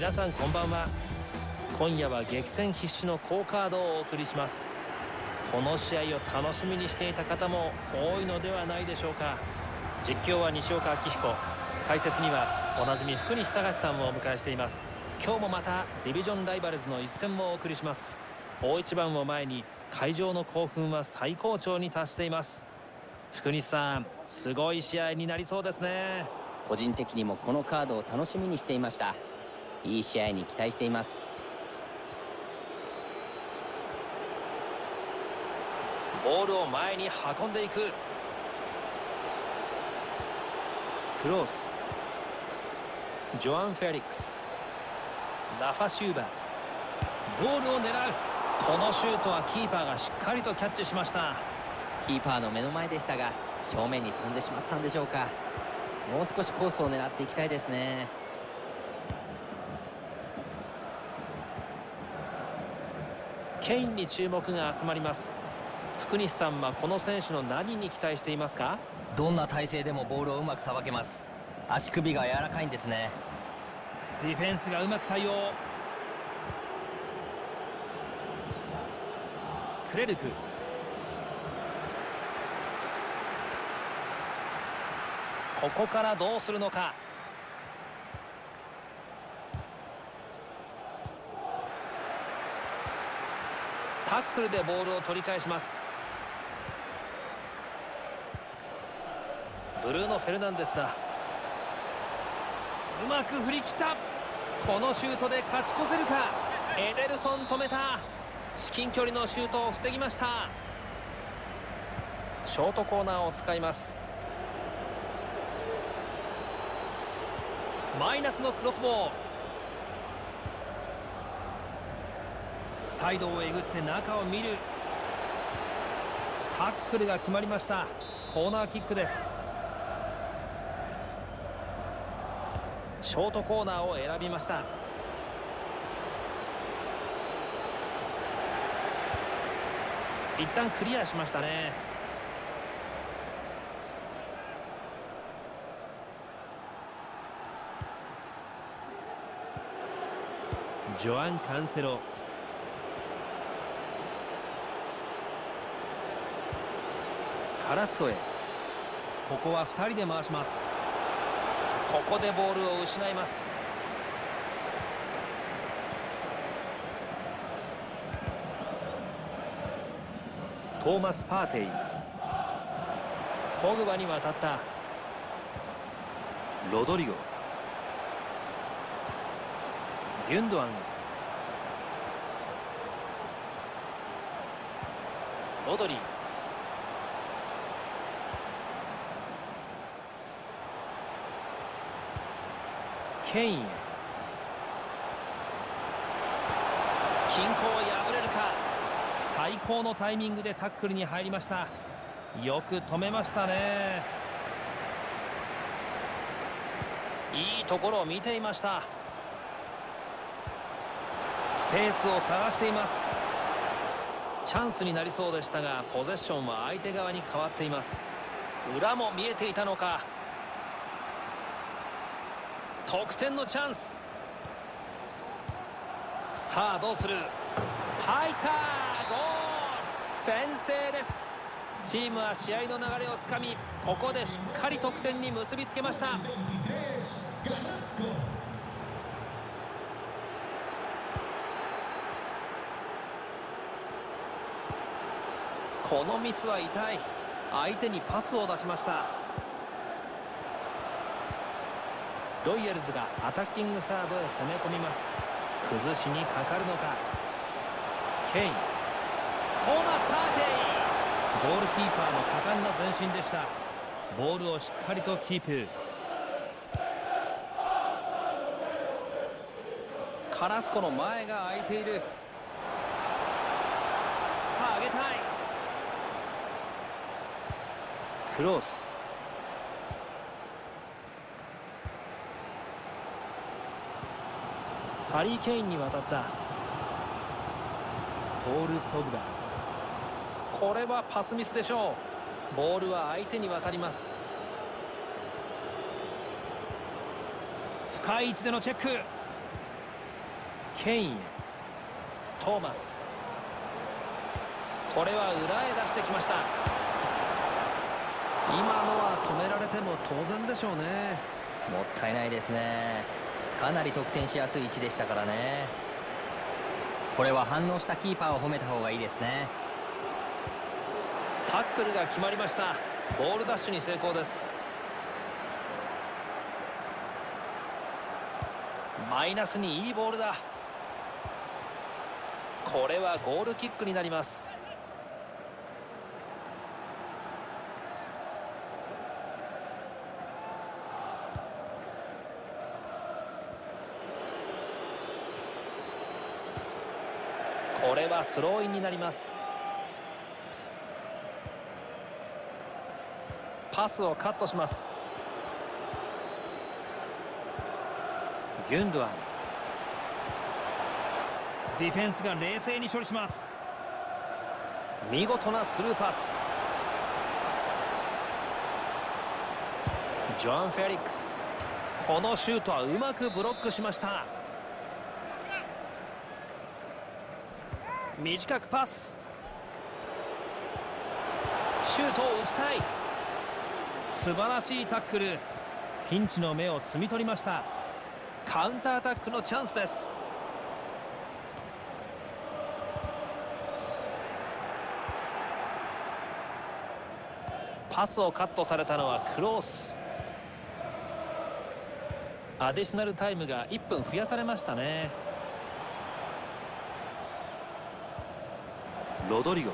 皆さんこんばんは。今夜は激戦必至の好カードをお送りします。この試合を楽しみにしていた方も多いのではないでしょうか。実況は西岡明彦。解説にはおなじみ福西隆さんをお迎えしています。今日もまたディビジョンライバルズの一戦をお送りします。大一番を前に会場の興奮は最高潮に達しています。福西さんすごい試合になりそうですね。個人的にもこのカードを楽しみにしていました。いい試合に期待しています。ボールを前に運んでいく。クロス。ジョアン・フェリックス。ラファシューバー。ゴールを狙う。このシュートはキーパーがしっかりとキャッチしました。キーパーの目の前でしたが正面に飛んでしまったんでしょうか。もう少しコースを狙っていきたいですねケインに注目が集まります。福西さんはこの選手の何に期待していますか？どんな体勢でもボールをうまくさばけます。足首が柔らかいんですね。ディフェンスがうまく対応。クレルク。ここからどうするのか？タックルでボールを取り返します。ブルーノ・フェルナンデスだ。うまく振り切った。このシュートで勝ち越せるか。エデルソン止めた。至近距離のシュートを防ぎました。ショートコーナーを使います。マイナスのクロスボール。サイドをえぐって中を見る。タックルが決まりました。コーナーキックです。ショートコーナーを選びました。一旦クリアしましたね。ジョアン・カンセロ。カラスコへ。ここは2人で回します。ここでボールを失います。トーマス・パーテイポグバに渡った。ロドリゴ。ギュンドアンロドリケイン。均衡を破れるか。最高のタイミングでタックルに入りました。よく止めましたね。いいところを見ていました。スペースを探しています。チャンスになりそうでしたがポゼッションは相手側に変わっています。裏も見えていたのか。得点のチャンス。さあどうする？入ったゴール先制です。チームは試合の流れをつかみここでしっかり得点に結びつけました。このミスは痛い。相手にパスを出しました。ロイヤルズがアタッキングサードへ攻め込みます。崩しにかかるのか。ケイン。トーマス・パーテイ。ゴールキーパーの果敢な前進でした。ボールをしっかりとキープ。カラスコの前が空いている。さあ上げたい。クロス。ハリー・ケインに渡った。ポール・ポグバ。これはパスミスでしょう。ボールは相手に渡ります。深い位置でのチェック。ケインへ。トーマス。これは裏へ出してきました。今のは止められても当然でしょうね。もったいないですね。かなり得点しやすい位置でしたからね。これは反応したキーパーを褒めた方がいいですね。タックルが決まりました。ボールダッシュに成功です。マイナスにいいボールだ。これはゴールキックになります。これはスローインになります。パスをカットします。ギュンドアン。ディフェンスが冷静に処理します。見事なスルーパス。ジョアン・フェリックス。このシュートはうまくブロックしました短くパス。シュートを打ちたい。素晴らしいタックル。ピンチの目を摘み取りました。カウンターアタックのチャンスです。パスをカットされたのはクロース。アディショナルタイムが1分増やされましたねロドリゴ。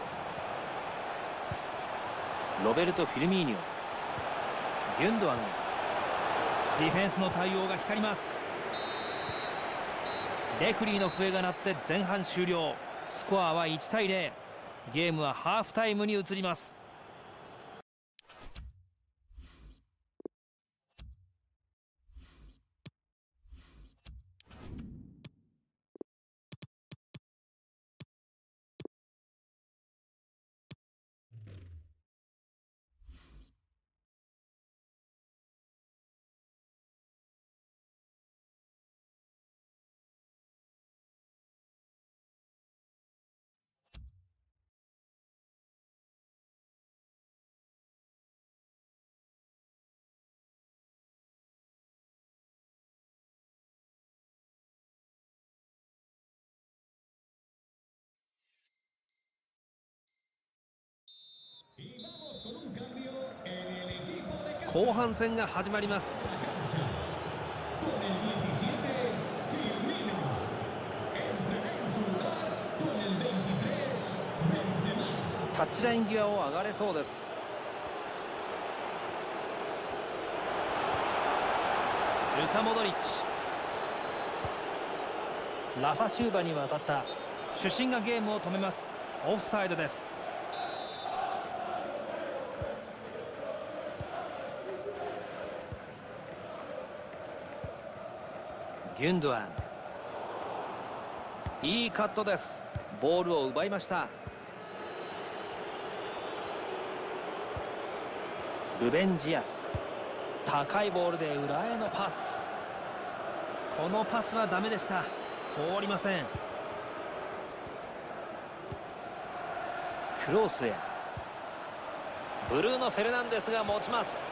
ロベルト・フィルミーニョ。ギュンドアンディフェンスの対応が光ります。レフリーの笛が鳴って前半終了。スコアは1対0ゲームはハーフタイムに移ります。後半戦が始まります。タッチライン際を上がれそうです。ルカ・モドリッチ。ラファシューバに渡った。主審がゲームを止めます。オフサイドです。ギュンドアン。いいカットです。ボールを奪いました。ルベン・ジアス。高いボールで裏へのパス。このパスはダメでした。通りません。クロースへ。ブルーノ・フェルナンデスが持ちます。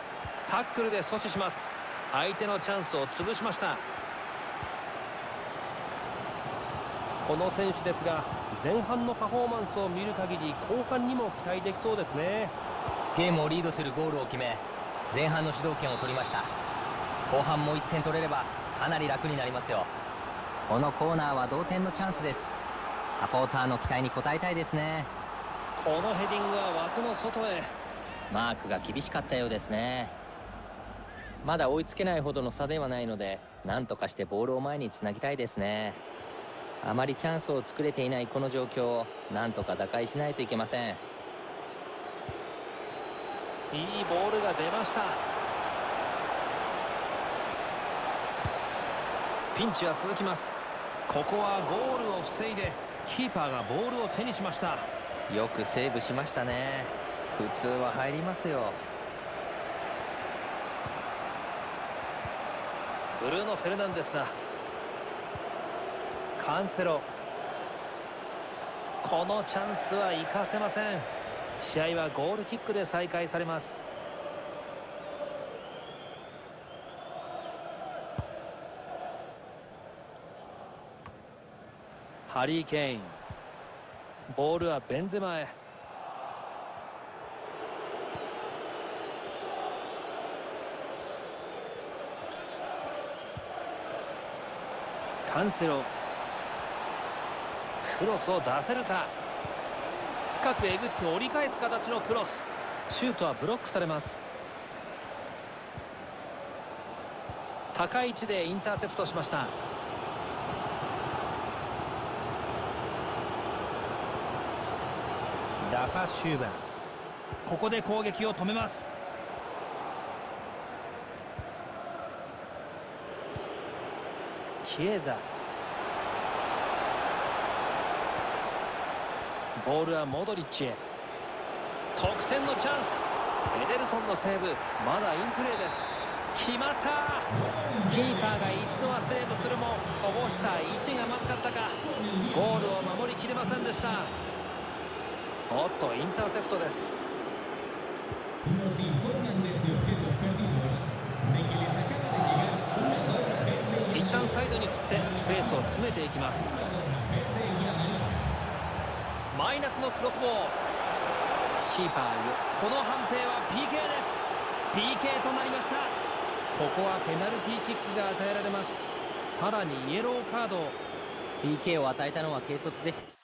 タックルで阻止します。相手のチャンスを潰しました。この選手ですが前半のパフォーマンスを見る限り後半にも期待できそうですね。ゲームをリードするゴールを決め前半の主導権を取りました。後半も1点取れればかなり楽になりますよ。このコーナーは同点のチャンスです。サポーターの期待に応えたいですね。このヘディングは枠の外へ。マークが厳しかったようですね。まだ追いつけないほどの差ではないので何とかしてボールを前につなぎたいですねあまりチャンスを作れていないこの状況をなんとか打開しないといけません。いいボールが出ました。ピンチは続きます。ここはゴールを防いでキーパーがボールを手にしました。よくセーブしましたね。普通は入りますよ。ブルーノ・フェルナンデスだカンセロ。このチャンスは生かせません。試合はゴールキックで再開されます。ハリー・ケイン。ボールはベンゼマへ。カンセロ。クロスを出せるか。深くえぐって折り返す形のクロス。シュートはブロックされます。高い位置でインターセプトしました。ラファ・シューバー。ここで攻撃を止めます。キエザ。ボールはモドリッチへ。得点のチャンス。エデルソンのセーブ。まだインプレーです。決まった。キーパーが一度はセーブするもこぼした位置がまずかったか。ゴールを守りきれませんでした。おっとインターセプトです。一旦サイドに振ってスペースを詰めていきます。マイナスのクロスボール。キーパーよこの判定は PK です。PK となりました。ここはペナルティーキックが与えられます。さらにイエローカード。PK を与えたのは軽率でした。